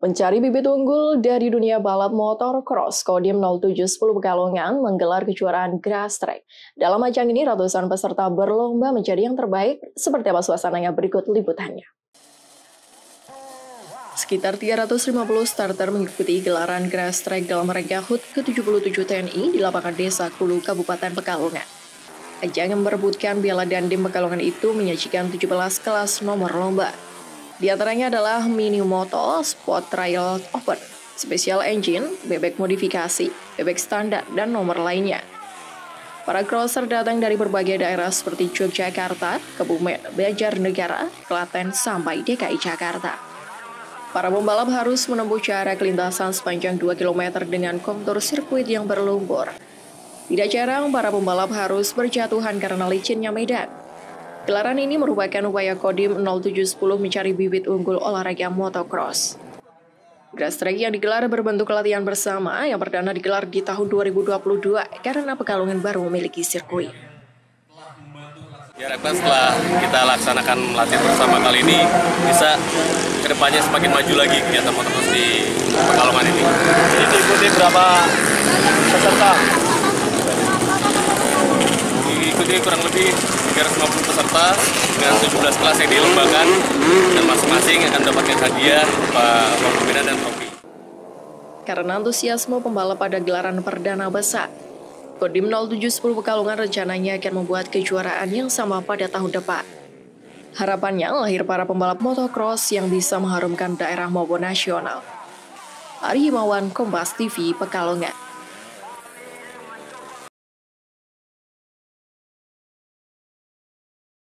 Mencari bibit unggul dari dunia balap motor cross, Kodim 0710 Pekalongan menggelar kejuaraan grass track. Dalam ajang ini, ratusan peserta berlomba menjadi yang terbaik, seperti apa suasananya berikut liputannya. Sekitar 350 starter mengikuti gelaran grass track dalam rangka HUT ke-77 TNI di lapangan Desa Kulu, Kabupaten Pekalongan. Ajang yang merebutkan Piala Dandim Pekalongan itu menyajikan 17 kelas nomor lomba, di antaranya adalah Mini Moto Sport Trial Open, Special Engine, bebek modifikasi, bebek standar, dan nomor lainnya. Para crosser datang dari berbagai daerah seperti Yogyakarta, Kebumen, Banjarnegara, Klaten, sampai DKI Jakarta. Para pembalap harus menempuh jarak lintasan sepanjang 2 km dengan kontur sirkuit yang berlumpur. Tidak jarang para pembalap harus berjatuhan karena licinnya medan. Gelaran ini merupakan upaya Kodim 0710 mencari bibit unggul olahraga motocross. Grass track yang digelar berbentuk latihan bersama yang perdana digelar di tahun 2022 karena Pekalongan baru memiliki sirkuit. Diharapkan setelah kita laksanakan latihan bersama kali ini bisa ke depannya semakin maju lagi kegiatan motocross di Pekalongan ini. Jadi diikuti berapa peserta? Diikuti kurang lebih 350 peserta dengan 17 kelas yang dilombakan dan masing-masing akan mendapatkan hadiah uang pembinaan dan trofi. Karena antusiasme pembalap pada gelaran perdana besar, Kodim 0710 Pekalongan rencananya akan membuat kejuaraan yang sama pada tahun depan. Harapannya lahir para pembalap motocross yang bisa mengharumkan daerah maupun nasional. Ari Himawan, Kompas TV, Pekalongan.